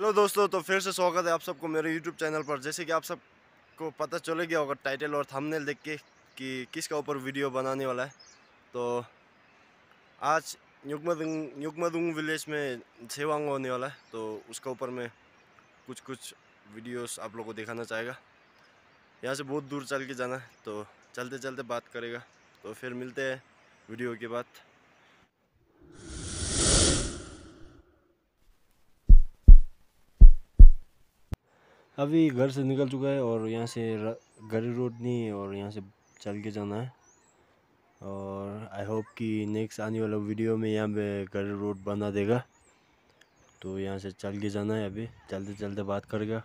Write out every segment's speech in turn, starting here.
Hello दोस्तों तो फिर से स्वागत है आप सबको मेरे यूट्यूब चैनल पर। जैसे कि आप सबको पता चले गया होगा टाइटल और थंबनेल देख के कि किसका ऊपर वीडियो बनाने वाला है। तो आज युगमदुंग युगमदुंग विलेज में सेवांग होने वाला है तो उसका ऊपर में कुछ कुछ वीडियोस आप लोगों को दिखाना चाहेगा। यहाँ से बहुत दूर चल के जाना है तो चलते चलते बात करेगा। तो फिर मिलते हैं वीडियो के बाद। अभी घर से निकल चुका है और यहाँ से गरी रोड नहीं और यहाँ से चल के जाना है। और आई होप कि नेक्स्ट आने वाला वीडियो में यहाँ पे गरी रोड बना देगा। तो यहाँ से चल के जाना है अभी। चलते चलते बात करेगा।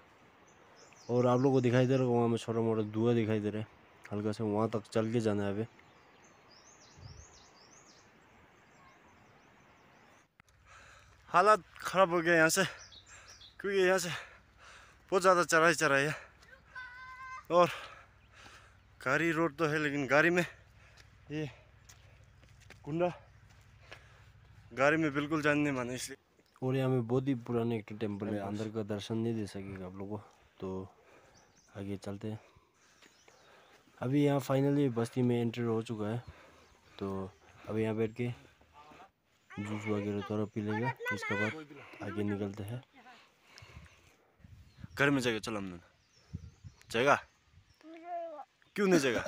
और आप लोगों को दिखाई दे रहा है, वहाँ में छोटा मोटा धुआँ दिखाई दे रहा है। हल्का से वहाँ तक चल के जाना है अभी। हालात ख़राब हो गया यहाँ से। क्योंकि यहाँ से बहुत ज़्यादा चढ़ाई चढ़ाई है। और गाड़ी रोड तो है, लेकिन गाड़ी में ये कुंडा गाड़ी में बिल्कुल जान नहीं माना इसलिए। और यहाँ में बहुत ही पुराने एक टेंपल है, अंदर का दर्शन नहीं दे सकेगा आप लोगों को। तो आगे चलते हैं। अभी यहाँ फाइनली बस्ती में एंट्री हो चुका है। तो अभी यहाँ बैठ के जूस वगैरह थोड़ा पी लेगा, इसके बाद आगे निकलते हैं। घर में जाएगा, चल हम जाएगा? क्यों नहीं जाएगा?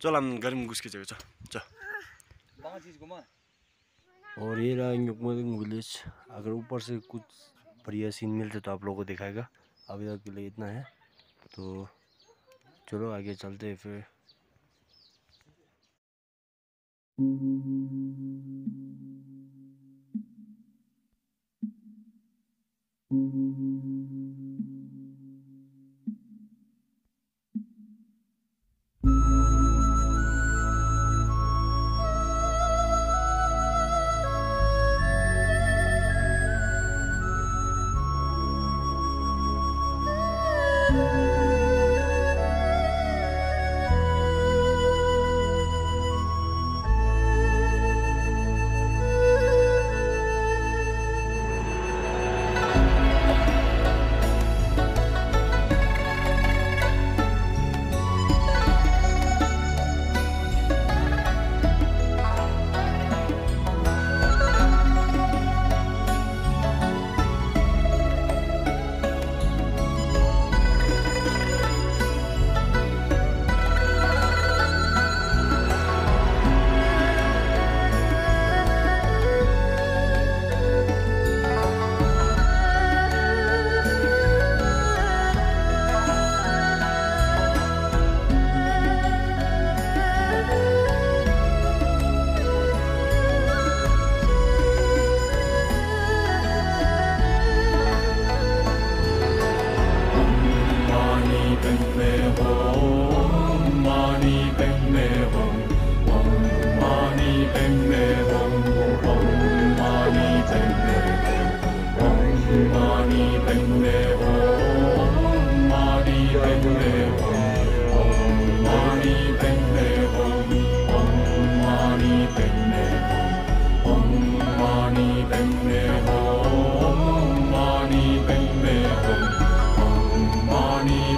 चल हम घर में घुस के जाएगा, चल चल। और ये रहा युगमदिंग विलेज अगर ऊपर से कुछ बढ़िया सीन मिलते तो आप लोगों को दिखाएगा। अभी तक के लिए इतना है। तो चलो, आगे चलते हैं फिर।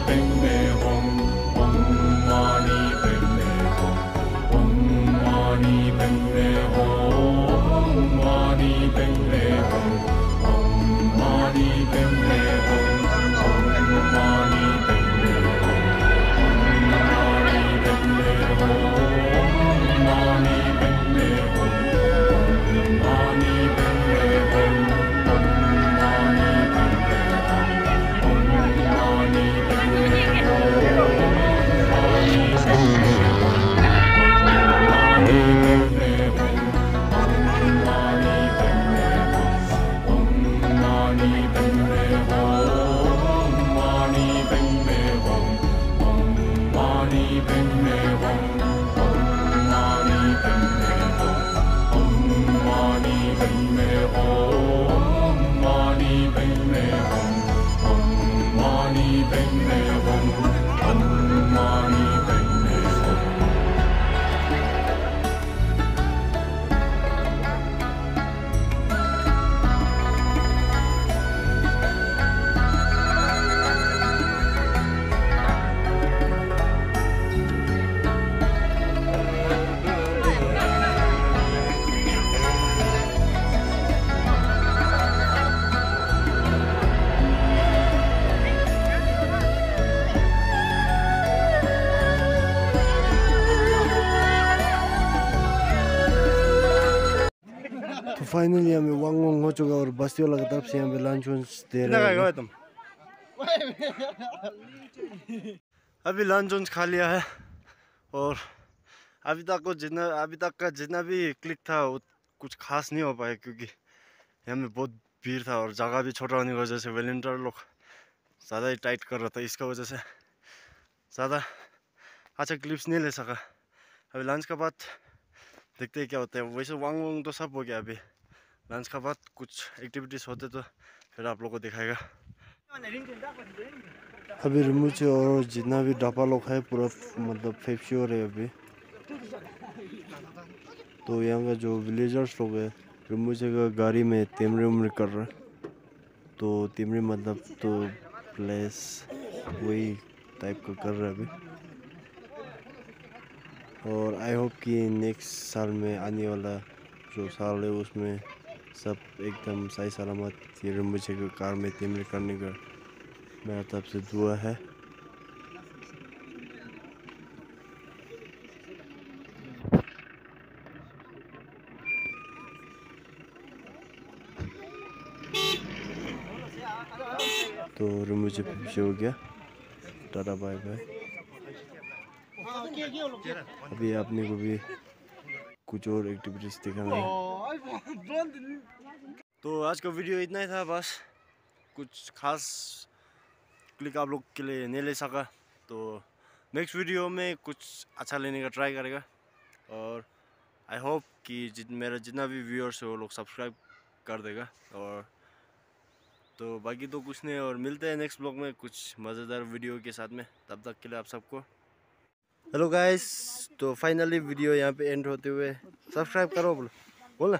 arrepender. फाइनली हमें वांग वांग हो चुका और बस्ती वाला की तरफ़ से हमें लंच वंच दे रहे हैं तुम अभी लंच वंच खा लिया है और अभी तक को जितना अभी तक का जितना भी क्लिक था वो कुछ खास नहीं हो पाया क्योंकि यहाँ में बहुत भीड़ था और जगह भी छोटा होने की वजह से वॉलेंटियर लोग ज़्यादा ही टाइट कर रहा था इसका वजह से ज़्यादा अच्छा क्लिप्स नहीं ले सका। अभी लंच के बाद देखते हैं क्या होता है वैसे वांग वांग तो सब हो गया अभी। लंच का बाद कुछ एक्टिविटीज़ होते तो फिर आप लोग को दिखाएगा। अभी रिमुचे और जितना भी डापा लोग है, पूरा मतलब फेफश्योर है अभी। तो यहाँ का जो विलेजर्स लोग है रिमुचे का गाड़ी में तेमरे उम्र कर रहा तो तेमरे मतलब तो प्लेस वही टाइप का कर रहा अभी। और आई होप कि नेक्स्ट साल में आने वाला जो साल है, उसमें सब एकदम सही सलामत। रिमुचे के कार में तेमरे करने का मेरा तरफ़ से दुआ है। तो मुझे पीछे हो गया। Tata, bye bye. अभी आपने को भी कुछ और एक्टिविटीज़ दिखाना है। तो आज का वीडियो इतना ही था, बस कुछ खास क्लिक आप लोग के लिए नहीं ले सका। तो नेक्स्ट वीडियो में कुछ अच्छा लेने का ट्राई करेगा। और आई होप कि जित, मेरा जितना भी व्यूअर्स है वो लोग सब्सक्राइब कर देगा। और तो बाकी तो कुछ नहीं, और मिलते हैं नेक्स्ट ब्लॉग में कुछ मज़ेदार वीडियो के साथ में। तब तक के लिए आप सबको हेलो गाइस तो फाइनली वीडियो यहाँ पे एंड होते हुए सब्सक्राइब करो बोलो। बोलना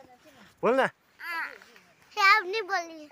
बोलना आप नहीं बोलिए